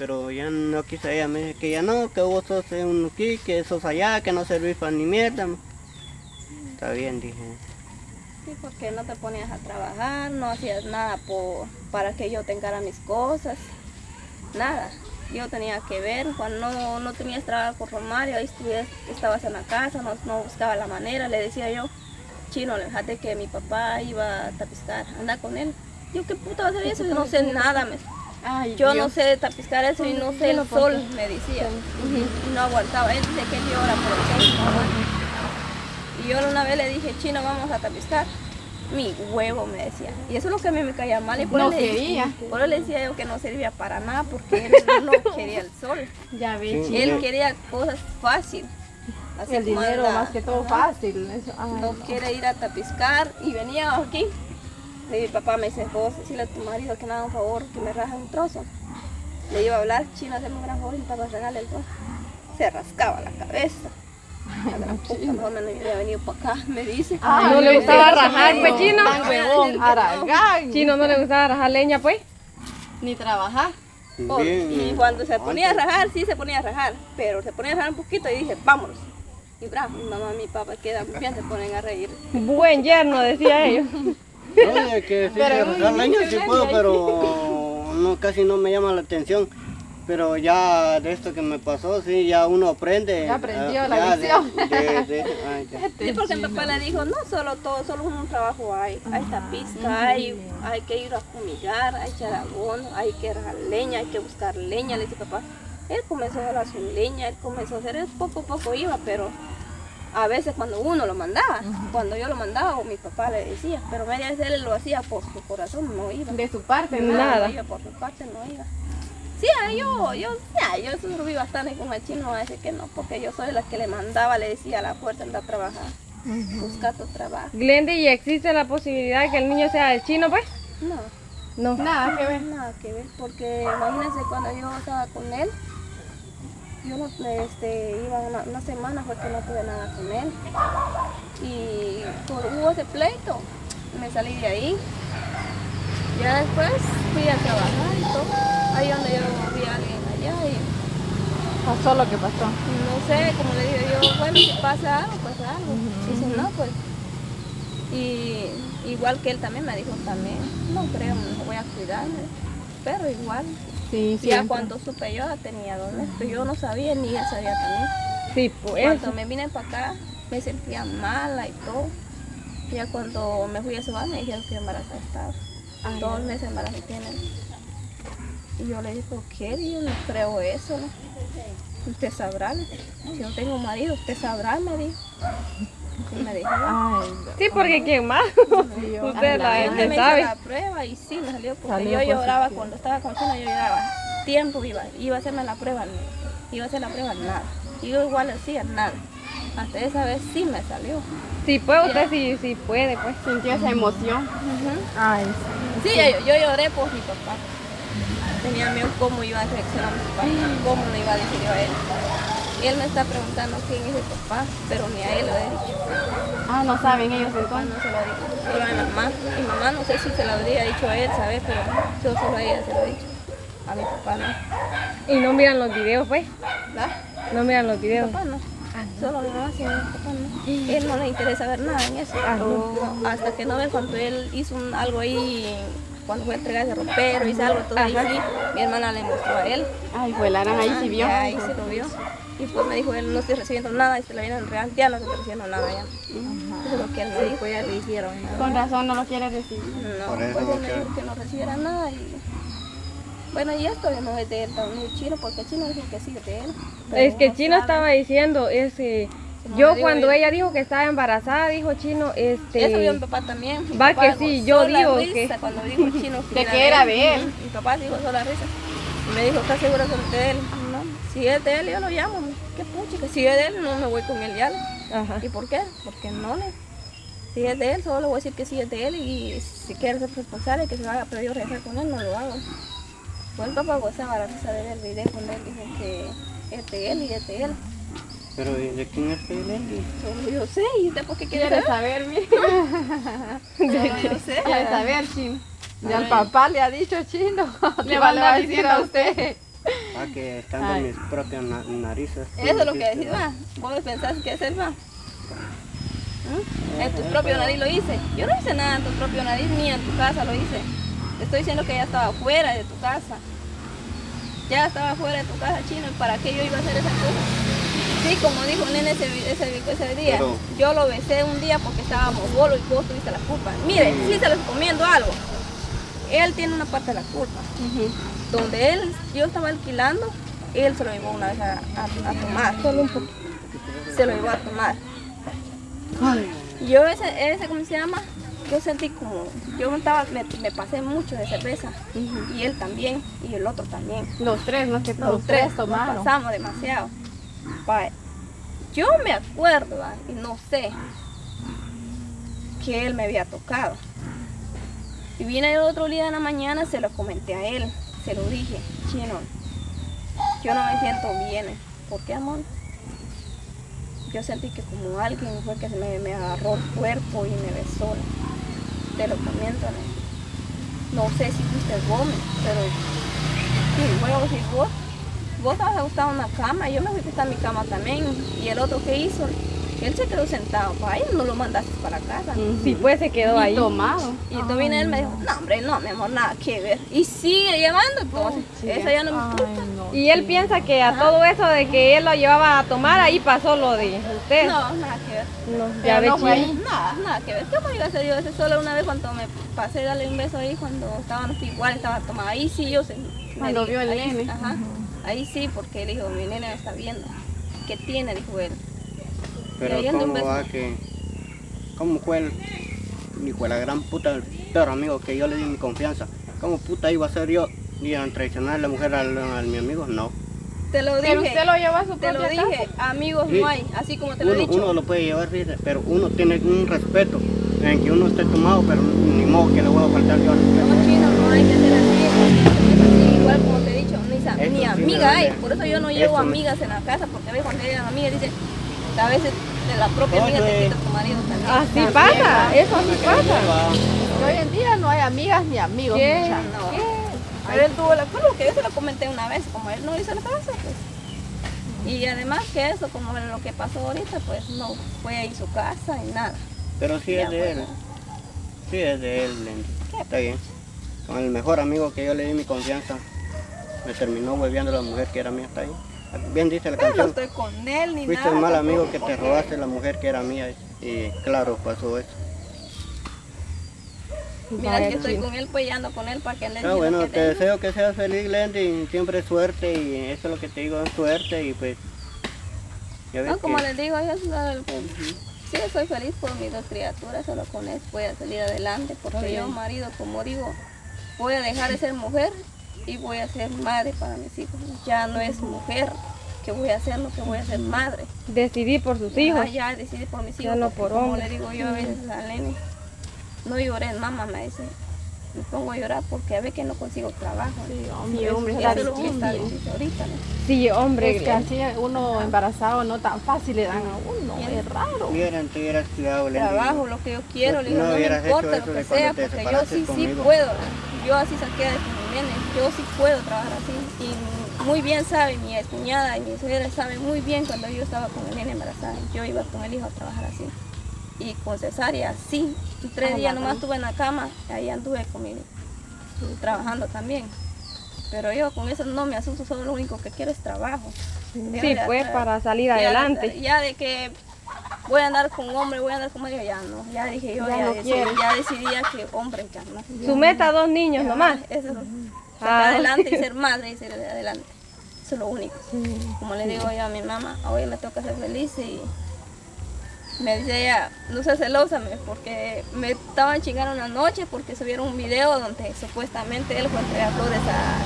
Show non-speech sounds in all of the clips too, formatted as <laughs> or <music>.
pero ya no quise ella, me dice que ya no, que vos sos un aquí, que sos allá, que no servís para ni mierda. Está bien, dije. Sí, porque no te ponías a trabajar, no hacías nada por, para que yo tenga mis cosas, nada. Yo tenía que ver, cuando no, no tenías trabajo Romario, ahí estabas en la casa, no, no buscaba la manera, le decía yo, chino, fíjate que mi papá iba a tapiscar, anda con él. Yo, ¿qué puta va a hacer eso? Yo no sé nada, me, Ay, yo no sé tapiscar eso y no sé el no, ¿por sol, me decía. Y no aguantaba, él dice que él llora por el sol, no aguanta. Y yo una vez le dije, chino, vamos a tapiscar. Mi huevo, me decía. Y eso es lo que a mí me caía mal. Y por No eso le- quería. Por eso le decía yo que no servía para nada, porque él no <laughs> quería el sol. Ya ves, Sí. Él quería cosas fácil. Así el dinero más que todo Ajá. fácil. Eso, ay, no no. quiere ir a tapiscar y venía aquí. Y mi papá me dice, vos decirle a tu marido que me haga un favor, que me raja un trozo. Le iba a hablar, chino, hacerme un gran favor y papá regale el trozo. Se rascaba la cabeza. A la puta, mejor me no hubiera venido para acá, me dice. Ay, no le gustaba rajar, pues, chino. Aragán. Chino no le gustaba rajar leña, pues. Ni trabajar. Por- y cuando se ponía a rajar, sí se ponía a rajar, pero se ponía a rajar un poquito y dije, vámonos. Y bravo, mi mamá y mi papá quedan bien, se ponen a reír. Buen yerno, decía ellos. <laughs> Oye, que sí, leña sí puedo, pero no, casi no me llama la atención. Pero ya de esto que me pasó, sí, ya uno aprende. Ya aprendió ah, la ya lección. de- de- ay, ya. Sí, porque mi papá le dijo, no solo todo, solo un trabajo hay. Hay tapizca, hay, hay que ir a fumigar, hay que echar abono, hay que leña, hay que buscar leña, le dice papá. Él comenzó a jalar su leña, él comenzó a hacer, él poco a poco iba, pero a veces cuando uno lo mandaba, cuando yo lo mandaba o mi papá le decía, pero media vez él lo hacía por su corazón, no iba. De su parte, Nada. nada. No iba por su parte, no iba. Sí, ah, yo, yo, ya, yo sufrí bastante con el chino, a decir que no, porque yo soy la que le mandaba, le decía a la fuerza anda a trabajar, busca tu trabajo. Glendy, ¿y existe la posibilidad de que el niño sea de chino, pues? No, No. Nada que ver. nada que ver, porque imagínense cuando yo estaba con él, yo no, este, iba una, una semana fue que no tuve nada con él. Y por, hubo ese pleito, me salí de ahí. Ya después fui a trabajar y todo. Ahí donde yo vi a alguien allá y Pasó lo que pasó. no sé, como le digo yo, bueno, si pasa algo, pasa algo. Y si no, pues. Y igual que él también me dijo también, no creo, voy a cuidarme. Pero igual, Sí, sí. ya cuando supe yo ya tenía dónde, pero yo no sabía ni él sabía también. Sí, pues. Cuando me vine para acá, me sentía mala y todo. Ya cuando me fui a su me dijeron que embarazada estaba. Ay, Dos meses embarazo tienen. Y yo le dije, ¿por qué? Y yo no creo eso, ¿no? Usted sabrá, si no tengo marido, usted sabrá, me dijo. Me Ay, Sí, porque ¿quién más? Dios. Usted la Yo gente me sabe. hice la prueba y sí, me salió porque Salió yo lloraba cuando estaba con Chino, yo lloraba. Tiempo iba, iba a hacerme la prueba, iba a hacer la prueba, nada. Y yo igual decía, nada. Hasta esa vez sí me salió. Sí, puede usted, sí, sí puede, pues. Sintió esa emoción. Ay, Sí, yo, yo lloré por mi papá. Tenía miedo cómo iba a reaccionar mi papá, cómo le iba a decir yo a él. Él me está preguntando quién es el papá, pero ni a él lo he dicho. Ah, no saben ellos Mi papá entonces. no se lo ha dicho, solo a mi mamá. Mi mamá no sé si se lo habría dicho a él, ¿sabes? Pero yo solo a ella se lo he dicho. A mi papá no. Y no miran los videos, pues. ¿Verdad? No miran los Mi videos. papá no. Solo mi mamá sí, mi papá no. Él no le interesa ver nada en eso. Ah, no. No, hasta que no ve cuando él hizo un- algo ahí, cuando fue a entregar ese ropero, hizo algo, todo ahí sí, mi hermana le mostró a él. Ay, fue Lara, ahí sí vio. Ahí se lo vio. Y pues me dijo, él no estoy recibiendo nada, y se lo vienen real, ya no estoy recibiendo nada ya. Eso es lo que él me dijo. Pues ya le dijeron. Con razón no lo quiere recibir. No, Por eso pues él me que- dijo que no recibiera nada y... Bueno, y esto no es de él, también el chino, porque el chino dice que sí es de él. pero Es que no Chino sabe. estaba diciendo, es que Como yo digo cuando ella dijo que estaba embarazada, dijo Chino, este... Eso vio mi papá también. Mi Va papá que sí, yo digo risa que- Cuando dijo chino <laughs> De que era de él. Mi papá sí gozó la risa. Y me dijo, ¿estás seguro que es de él? No, si es de él, yo lo llamo. ¿Qué pucha? Que si es de él, no me voy con él ya. Ajá. ¿Y por qué? Porque no le. Si es de él, solo le voy a decir que sí es de él y si quiere ser responsable, que se haga, pero yo regresar con él, no lo hago. Pues el papá gozaba la risa de ver el video cuando él dijo que es de él y es de él. Pero ¿y ¿de quién es? Solo yo sé, ¿y usted por qué quiere saber? mire. <laughs> Yo sé. Quiere saber, chino. Y al papá le ha dicho chino. <laughs> Le va a decir a usted. Ah, que estando Ay. en mis propias na- narices. Eso es lo que decís, ¿va? Vos pensás que es el va. ¿Mm? En tu propio nariz lo hice. Yo no hice nada en tu propio nariz ni en tu casa lo hice. Te estoy diciendo que ya estaba fuera de tu casa. Ya estaba fuera de tu casa, chino. ¿y ¿Para qué yo iba a hacer esa cosa? Sí, como dijo Nene ese, día. Pero- Yo lo besé un día porque estábamos bolos y vos tuviste la culpa. Mire, sí se les recomiendo algo. Él tiene una parte de la culpa. Donde él, yo estaba alquilando, él se lo llevó una vez a, a- a tomar. Solo un poquito. Se lo llevó a tomar. Yo ese, ese, ¿cómo se llama? Yo sentí como, yo estaba, me, me pasé mucho de cerveza. Y él también, y el otro también. Los tres, más que todos. Los tres tomaron. pasamos demasiado. Yo me acuerdo, y no sé, que él me había tocado. Y vine el otro día en la mañana, se lo comenté a él, se lo dije, chino, yo no me siento bien. ¿Por qué, amor? Yo sentí que como alguien fue que me, me agarró el cuerpo y me besó. Te lo comento, ¿no? Sé si fuiste vos, pero Sí, bueno, si vos, vos estabas acostado en una cama, yo me fui a en mi cama también. Y el otro que hizo, él se quedó sentado, vaya, no lo mandaste para casa. Sí, pues se quedó Y ahí. tomado. Y entonces viene él y me dijo, no hombre, no, mi amor, nada que ver. Y sigue llevando, entonces, eso ya no me importa. Y él piensa que a todo eso de que él lo llevaba a tomar, ahí pasó lo de usted. No, nada que ver. No, ya no fue ahí. Nada, nada que ver. ¿Cómo iba a ser yo ese solo una vez cuando me pasé a darle un beso ahí cuando estábamos igual, estaba tomada? Ahí sí yo se, Cuando vio el nene. Ajá. Ahí sí, porque él dijo, mi nene me está viendo. ¿Qué tiene? Dijo él. Pero cómo va que... ¿Cómo fue el... Hijo de la gran puta, el peor amigo que yo le di mi confianza. ¿Cómo puta iba a ser yo? ¿Iba a traicionar a la mujer al, al mi amigo? No. Te lo dije. Pero usted lo llevó a su Te lo dije, casa. amigos Sí. no hay, así como te lo he Uno, dicho. uno lo puede llevar, pero uno tiene un respeto en que uno esté tomado, pero ni modo que le voy a faltar yo al respeto. No, chino, no hay que ser así. Igual como te he ni sí amiga hay. duele. Por eso yo no llevo me- amigas en la casa, porque a veces cuando llegan amigas dicen, a veces de la propia Oye. amiga te quita tu marido también. Así pasa, eso así pasa. Hoy en día no hay amigas ni amigos. ¿Qué? No. Pero él tuvo la culpa, que yo se lo comenté una vez, como él no hizo la casa, pues. Y además que eso, como lo que pasó ahorita, pues no fue ahí su casa y nada. Pero sí Ya, es de él. Sí es de él. Está bien. Con el mejor amigo que yo le di mi confianza, me terminó volviendo la mujer que era mía. Está bien. Bien dice la Pero no canción. estoy con él ni Fuiste nada. el mal amigo que te robaste la mujer que era mía. Y claro, pasó eso. Mira, que estoy con él, pues ya ando con él para que le Ah, diga bueno, que te tengo. deseo que seas feliz, Lendy. Siempre suerte y eso es lo que te digo, es suerte y pues... Ya ves No, como que- les digo, yo soy- sí soy feliz por mis dos criaturas, solo con eso voy a salir adelante, porque yo, marido, como digo, voy a dejar de ser mujer y voy a ser madre para mis hijos. Ya no es mujer que voy a hacer, lo que voy a ser madre. Decidí por sus Ya, hijos. ya decidí por mis Ya hijos. no porque por como hombre. le digo yo a veces a Lenny, no lloré, mamá me dice, me pongo a llorar porque a veces que no consigo trabajo. Sí, Sí, hombre, hombre, eso Eso está es lo que está difícil. ahorita, ¿no? Sí, hombre. Es que así uno embarazado no tan fácil le dan a uno, es raro. Hubieran, te hubieras cuidado, trabajo, lo que yo quiero, le digo, No no, me importa lo que sea, porque yo sí, sí puedo. Yo así saqué de nene, yo sí puedo trabajar así. Y muy bien sabe mi cuñada y mi suegra sabe muy bien cuando yo estaba con el nene embarazada. Yo iba con el hijo a trabajar así. Y con cesárea, sí. Tres Ah, días nomás estuve en la cama, ahí anduve con mi trabajando también. Pero yo con eso no me asusto, solo lo único que quiero es trabajo. Sí, pues para salir ya- adelante. Ya de que voy a andar con hombre, voy a andar con marido, ya no. Ya dije yo, Ya ya, no decidí, ya decidí ya que hombre ya no. Su meta, dos niños nomás. Eso, Ah. adelante y ser madre y ser de adelante. Eso es lo único. Como le digo yo a mi mamá, hoy me toca ser feliz y me dice ella, no seas celosa, me- porque me estaban chingando una noche porque subieron un video donde supuestamente él fue a entregar flores a,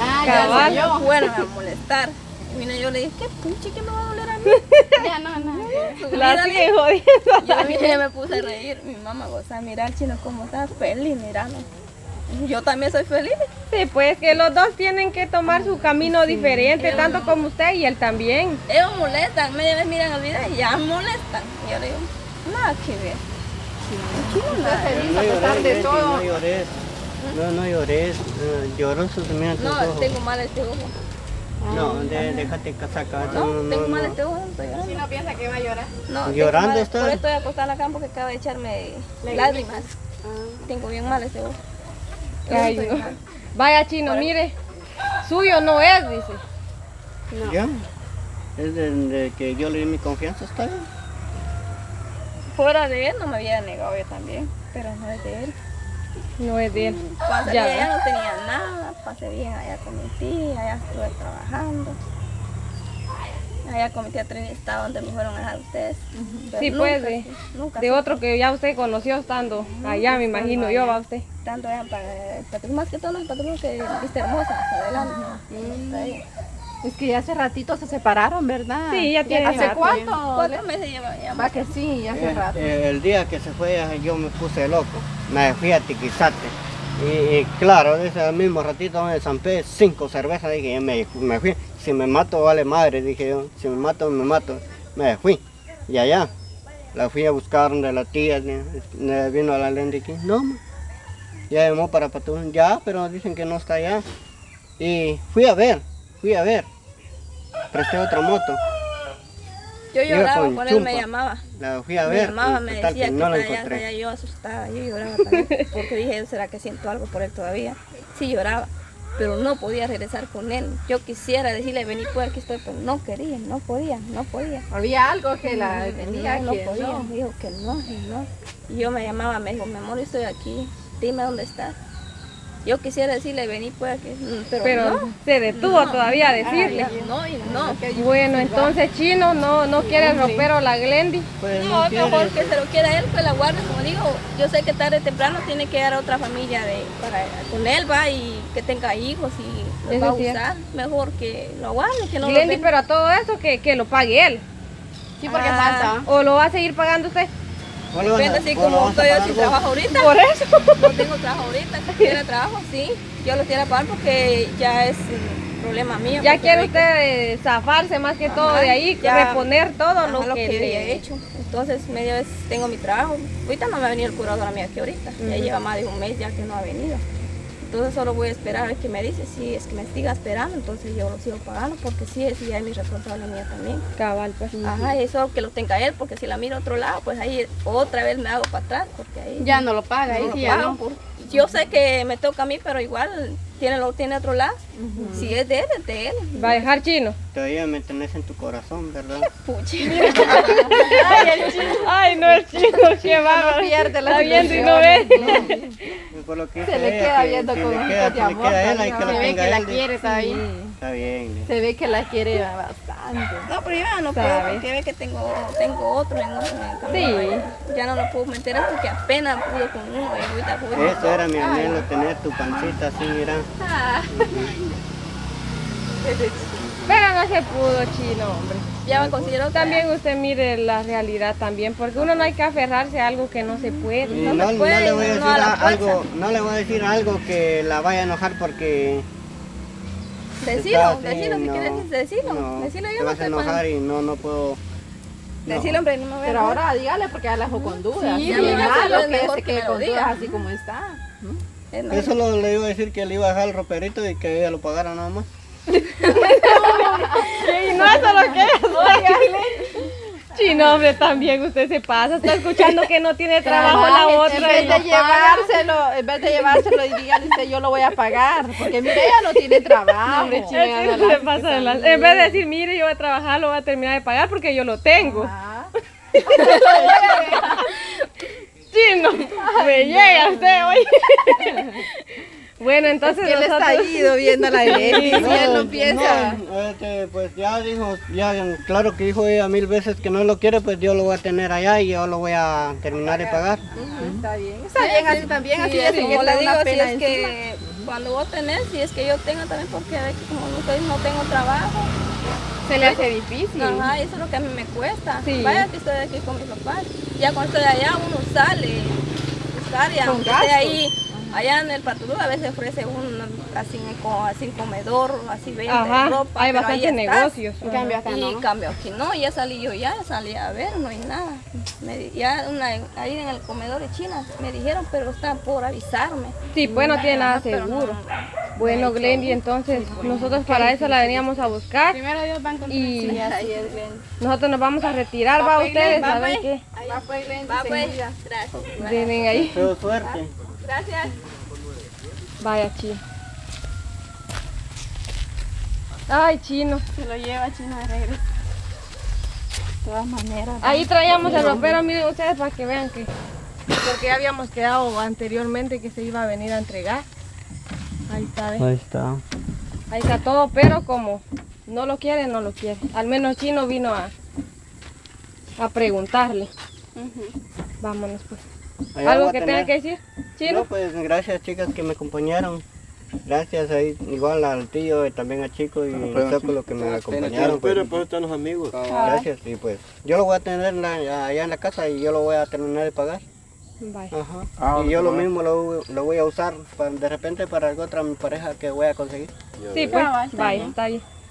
Ah, ya fueron a molestar. Vine yo le dije, ¿qué pinche que me va a doler a mí? <laughs> Ya no, no. La vida, siguen jodiendo. Yo vine y me puse a reír. Mi mamá goza, mira el chino cómo está feliz, mirando. Yo también soy feliz. Sí, pues que los dos tienen que tomar su camino diferente, tanto como usted y él también. Ellos molestan, media vez miran el video y ya molestan. Y yo le digo, nada que ver. Chino, nada. No a pesar llores, de Lendy, todo. no llores. No, no llores. Se miran tus No, tengo mal este ojo. No, de, déjate casaca. No, no, tengo no, mal no. este ojo, estoy llorando. Si no piensa que va a llorar. No, tengo ¿Llorando mal- está? Por eso estoy acostada en la cama porque acaba de echarme lágrimas. Tengo bien mal este ojo. No. mal. Vaya chino, mire. Suyo no es, dice. Ya. Es de, de que yo le di mi confianza, está bien. Fuera de él no me había negado yo también, pero no es de él. No es él. Cuando Ya. allá no tenía nada, pasé bien allá con mi tía, allá estuve trabajando. Allá con mi tía Trini estaba donde me fueron a dejar ustedes. Pero Sí, nunca pues, de, nunca de sí. otro que ya usted conoció estando allá, me imagino yo, va usted. Tanto allá para el patrón, más que todo el patrón que viste hermosa, adelante. Ahí. Es que ya hace ratito se separaron, ¿verdad? Sí, ya tiene ¿Hace rato. cuánto? Cuatro meses lleva ya. Va que sí, hace Eh, rato. eh, el día que se fue yo me puse loco. Me fui a Tiquizate. Y, y claro, ese mismo ratito me zampé cinco cervezas. Dije, me, me fui. Si me mato, vale madre. Dije yo, si me mato, me mato. Me fui. Y allá, la fui a buscar donde la tía vino a la lente aquí. No, ma. ya llamó para Patún. Ya, pero dicen que no está allá. Y fui a ver, fui a ver. Presté otra moto. Yo lloraba con cuando él me llamaba. La fui a Me ver. llamaba, y me decía que que no la está allá, encontré. está allá, yo asustada, yo lloraba también, porque dije, ¿será que siento algo por él todavía? Sí lloraba, pero no podía regresar con él. Yo quisiera decirle, vení pues aquí estoy, pero no quería, no podía, no podía. Había algo que la tenía no, no que podía, no. dijo que no, y no. Y yo me llamaba, me dijo, mi amor, estoy aquí, dime dónde estás. Yo quisiera decirle, vení pues aquí, mm, pero, Pero no. se detuvo No. todavía a decirle. No, y no. Bueno, entonces chino no, no quiere romper o la Glendy. Pues No, no mejor que se lo quiera él, pues la guarde, como digo, yo sé que tarde o temprano tiene que dar a otra familia de, para, con él, va, y que tenga hijos y Eso va a usar, mejor que lo aguarde, que no lo Glendy, pero a todo eso que, que lo pague él. Sí, porque Ah. falta. ¿O lo va a seguir pagando usted? ¿O le vas a- Depende así o lo como estoy yo sin trabajo ahorita, Por eso. no tengo trabajo ahorita, si trabajo, sí, yo lo quiero pagar porque ya es problema mío. Ya quiere que- usted eh, zafarse más que todo de ahí, ya- reponer todo Ajá, lo, que, le he hecho. Entonces, media vez tengo mi trabajo. Ahorita no me ha venido el curador a mí aquí ahorita. Ya lleva más de un mes ya que no ha venido. Entonces solo voy a esperar a ver qué me dice. Si es que me siga esperando, entonces yo lo sigo pagando porque sí, sí ya es mi responsable mía también. Cabal, pues. Ajá, eso que lo tenga él, porque si la miro a otro lado, pues ahí otra vez me hago para atrás, porque ahí Ya no lo paga, ahí no sí, ya no. por- Yo sé que me toca a mí, pero igual tiene lo tiene otro lado. Si es de él, es de él. Va a dejar chino. Todavía me tenés en tu corazón, ¿verdad? <laughs> Puchi. <laughs> Ay, no es chino, qué bárbaro. pierde la Está viendo y no ve. Y por lo que Se le queda que viendo con le ojos queda, de si le amor, queda a él, hay que lo Se ve tenga que la quiere todavía. Está bien. Se ve que la quiere bastante. No, pero ya no puedo ¿Sabe? porque ve que tengo, tengo otro en otro en el. Sí. Ya no lo puedo meter porque apenas pude con uno y ahorita pude. Eso era mi anhelo, tener tu pancita así, mira. Pero no se pudo, chino, hombre. Ya me considero También usted mire la realidad también, porque uno no hay que aferrarse a algo que no se puede. no, No se no puede, le voy a decir no a la a- algo, no le voy a decir algo que la vaya a enojar porque Decilo, así, decilo si no, quieres decilo. no, decilo te yo no vas a enojar y no, no puedo. no. Decilo, hombre, no me voy a Pero ahora dígale porque ya la dejó con dudas. Sí, Sí, que que me lo con dudas así como está. Es más, Eso lo, le iba a decir que le iba a dejar el roperito y que ella lo pagara nada más. <laughs> Y no eso lo que es. Chino, hombre, también usted se pasa. Está escuchando que no tiene trabajo la otra. En vez de llevárselo, en vez de llevárselo y dígale usted yo lo voy a pagar. Porque mire, ella no tiene trabajo. Hombre, chino, pasa En vez de decir, mire, yo voy a trabajar, lo voy a terminar de pagar porque yo lo tengo. Chino, me llega usted hoy. Bueno, entonces él está nosotros... ido viendo la de él y si él no piensa. no, este, pues ya dijo, ya claro que dijo ella mil veces que no lo quiere, pues yo lo voy a tener allá y yo lo voy a terminar de pagar. Está bien, está bien así también, así Sí, es como le está digo, una si pena es encima. que cuando vos tenés, si es que yo tengo también, porque como no, estoy, no tengo trabajo, Se le hace difícil. ajá, eso es lo que a mí me cuesta. Sí. Vaya que estoy aquí con mis papás. Ya cuando estoy allá, uno sale, Con aunque esté ahí Allá en el patrullero a veces ofrece un así, así comedor, así vende Ajá, ropa. hay bastantes negocios. En cambio acá Y no. cambio aquí no, ya salí yo ya, salí a ver, no hay nada. Me ya una, ahí en el comedor de China me dijeron, pero está por avisarme. Sí, pues no tiene nada seguro. no. Bueno, Glendy, entonces nosotros para eso la veníamos a buscar Primero Dios van con y Sí, así es, Glenn. nosotros nos vamos a retirar, va pues, ustedes, Glenn, va, ¿saben pues. qué? Va pues, Glenn, Va pues, gracias. Tienen ahí. Pero suerte. Gracias. Vaya, chino. Ay, chino. Se lo lleva chino de regreso. De todas maneras. Ahí traíamos el ropero, miren ustedes para que vean que porque ya habíamos quedado anteriormente que se iba a venir a entregar. Ahí está, ¿ves? Ahí está. Ahí está todo, pero como no lo quiere, no lo quiere. Al menos Chino vino a, a preguntarle. Vámonos pues. Allá ¿Algo que tener- tenga que decir? Chino. No, pues gracias chicas que me acompañaron. Gracias ahí, igual al tío y también a Chico y al Zócalo que me acompañaron. pues. Pero pues están los amigos. Gracias, y pues yo lo voy a tener la- allá en la casa y yo lo voy a terminar de pagar. Bye. Ajá. Ah, y yo lo mismo lo, lo voy a usar para, de repente para otra mi pareja que voy a conseguir. Sí, pues. Ah, Bye, bien. está bien.